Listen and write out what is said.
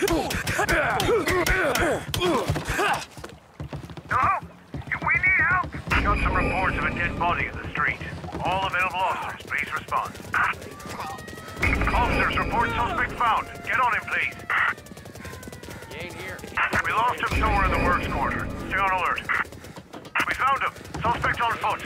Hello? We need help. Got some reports of a dead body in the street. All available officers, please respond. Officers, report suspect found. Get on him, please. He ain't here. We lost him somewhere in the works quarter. Stay on alert. We found him. Suspect on foot.